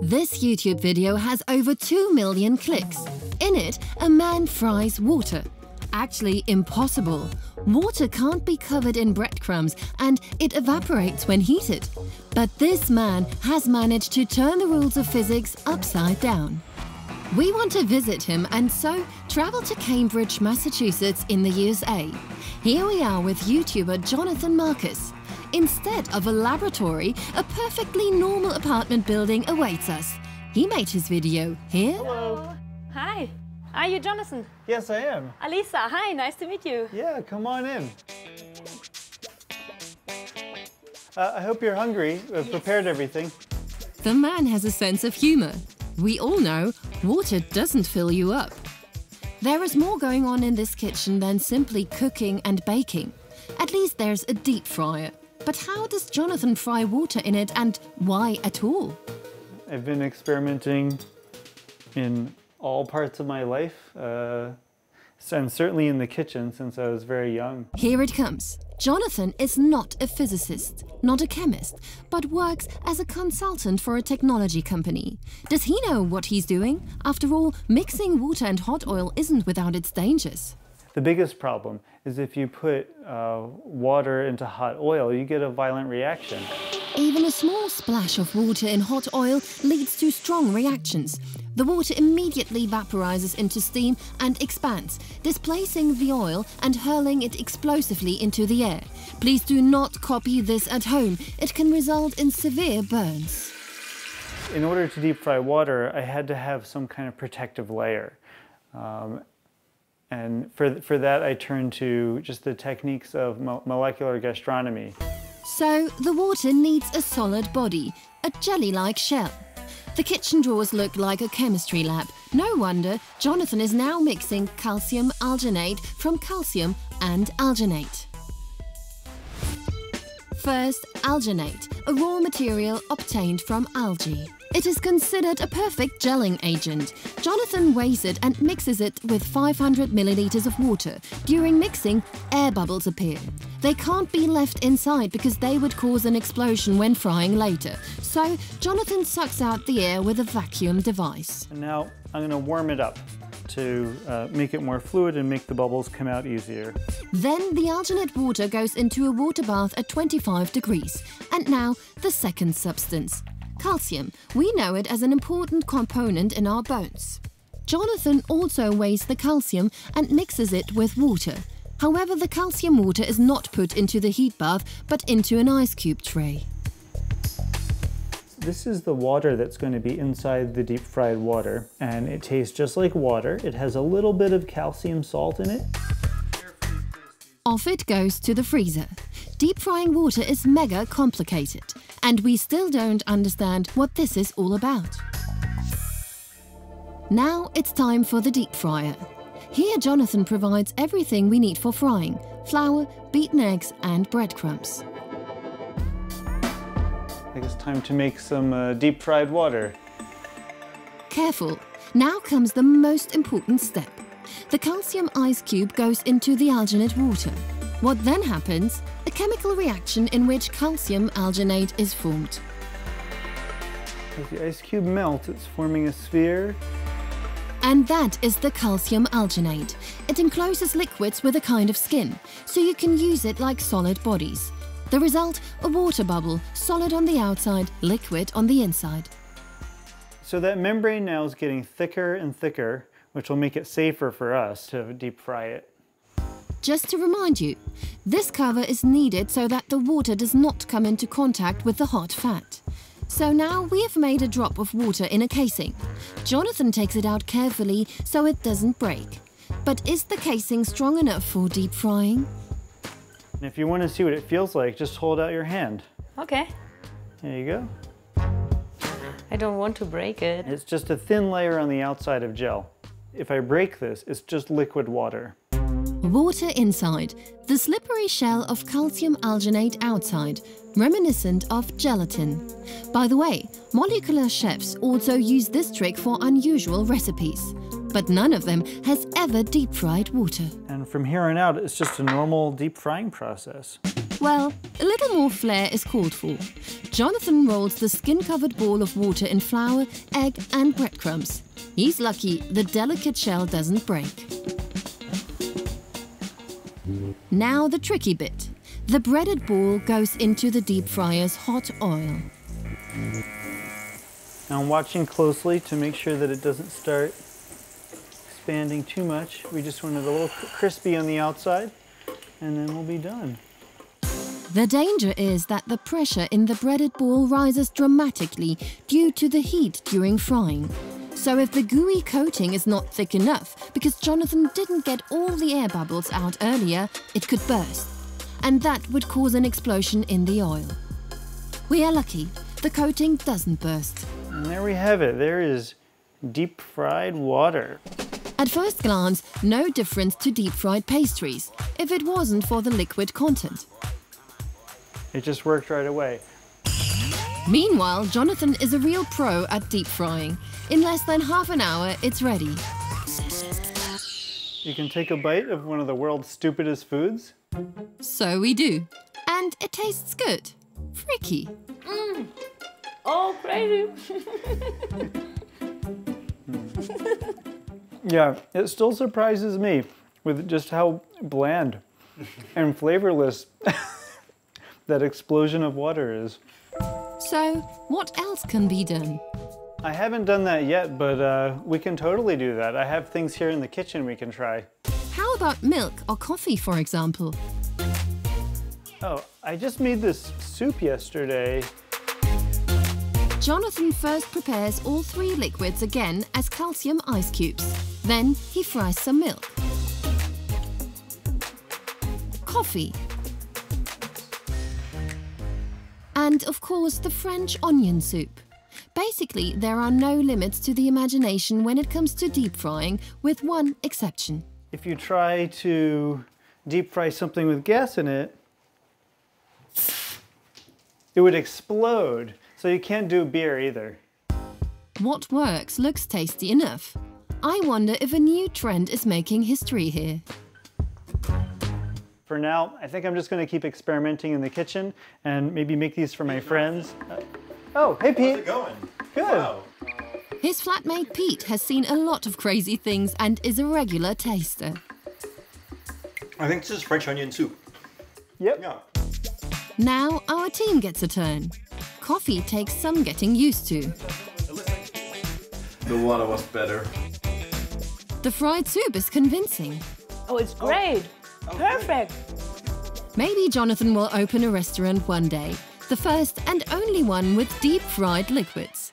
This YouTube video has over 2 million clicks. In it, a man fries water. Actually impossible. Water can't be covered in breadcrumbs and it evaporates when heated. But this man has managed to turn the rules of physics upside down. We want to visit him and so travel to Cambridge, Massachusetts in the USA. Here we are with YouTuber Jonathan Marcus. Instead of a laboratory, a perfectly normal apartment building awaits us. He made his video here. Hello. Hi. Are you Jonathan? Yes, I am. Alisa, hi, nice to meet you. Yeah, come on in. Uh, I hope you're hungry. I've prepared everything. The man has a sense of humor. We all know water doesn't fill you up. There is more going on in this kitchen than simply cooking and baking. At least there's a deep fryer. But how does Jonathan fry water in it and why at all? I've been experimenting in all parts of my life, uh, and certainly in the kitchen since I was very young. Here it comes. Jonathan is not a physicist, not a chemist, but works as a consultant for a technology company. Does he know what he's doing? After all, mixing water and hot oil isn't without its dangers. The biggest problem is if you put uh, water into hot oil, you get a violent reaction. Even a small splash of water in hot oil leads to strong reactions. The water immediately vaporizes into steam and expands, displacing the oil and hurling it explosively into the air. Please do not copy this at home. It can result in severe burns. In order to deep fry water, I had to have some kind of protective layer. Um, and for, for that, I turned to just the techniques of mo molecular gastronomy. So, the water needs a solid body, a jelly-like shell. The kitchen drawers look like a chemistry lab. No wonder Jonathan is now mixing calcium alginate from calcium and alginate. First, alginate, a raw material obtained from algae. It is considered a perfect gelling agent. Jonathan weighs it and mixes it with 500 milliliters of water. During mixing, air bubbles appear. They can't be left inside because they would cause an explosion when frying later. So, Jonathan sucks out the air with a vacuum device. And now I'm going to warm it up to uh, make it more fluid and make the bubbles come out easier. Then the alginate water goes into a water bath at 25 degrees. And now the second substance, calcium. We know it as an important component in our bones. Jonathan also weighs the calcium and mixes it with water. However, the calcium water is not put into the heat bath, but into an ice cube tray. This is the water that's going to be inside the deep fried water, and it tastes just like water. It has a little bit of calcium salt in it. Off it goes to the freezer. Deep frying water is mega complicated, and we still don't understand what this is all about. Now it's time for the deep fryer. Here Jonathan provides everything we need for frying, flour, beaten eggs and breadcrumbs. I think it's time to make some uh, deep fried water. Careful, now comes the most important step. The calcium ice cube goes into the alginate water. What then happens? A chemical reaction in which calcium alginate is formed. As the ice cube melts, it's forming a sphere. And that is the calcium alginate. It encloses liquids with a kind of skin, so you can use it like solid bodies. The result, a water bubble, solid on the outside, liquid on the inside. So that membrane now is getting thicker and thicker, which will make it safer for us to deep fry it. Just to remind you, this cover is needed so that the water does not come into contact with the hot fat. So now we have made a drop of water in a casing. Jonathan takes it out carefully so it doesn't break. But is the casing strong enough for deep frying? And if you want to see what it feels like, just hold out your hand. Okay. There you go. I don't want to break it. It's just a thin layer on the outside of gel. If I break this, it's just liquid water. Water inside, the slippery shell of calcium alginate outside, reminiscent of gelatin. By the way, molecular chefs also use this trick for unusual recipes. But none of them has ever deep fried water. And from here on out, it's just a normal deep frying process. Well, a little more flair is called for. Jonathan rolls the skin covered ball of water in flour, egg, and breadcrumbs. He's lucky the delicate shell doesn't break. Now the tricky bit. The breaded ball goes into the deep fryer's hot oil. Now I'm watching closely to make sure that it doesn't start expanding too much. We just want it a little crispy on the outside and then we'll be done. The danger is that the pressure in the breaded ball rises dramatically due to the heat during frying. So if the gooey coating is not thick enough, because Jonathan didn't get all the air bubbles out earlier, it could burst. And that would cause an explosion in the oil. We are lucky, the coating doesn't burst. And there we have it. There is deep fried water. At first glance, no difference to deep fried pastries, if it wasn't for the liquid content. It just worked right away. Meanwhile, Jonathan is a real pro at deep frying. In less than half an hour, it's ready. You can take a bite of one of the world's stupidest foods. So we do. And it tastes good. Freaky. Mm. Oh, crazy. Yeah, it still surprises me with just how bland and flavorless that explosion of water is. So, what else can be done? I haven't done that yet, but uh, we can totally do that. I have things here in the kitchen we can try. How about milk or coffee, for example? Oh, I just made this soup yesterday. Jonathan first prepares all three liquids again as calcium ice cubes. Then he fries some milk. Coffee. And of course, the French onion soup. Basically, there are no limits to the imagination when it comes to deep frying, with one exception. If you try to deep fry something with gas in it, it would explode. So you can't do beer either. What works looks tasty enough. I wonder if a new trend is making history here. For now, I think I'm just going to keep experimenting in the kitchen and maybe make these for my friends. Uh, oh, hey Pete. How's it going? Good. Wow. His flatmate Pete has seen a lot of crazy things and is a regular taster. I think this is French onion soup. Yep. Yeah. Now our team gets a turn. Coffee takes some getting used to. The water was better. The fried soup is convincing. Oh, it's great. Perfect. Maybe Jonathan will open a restaurant one day, the first and only one with deep fried liquids.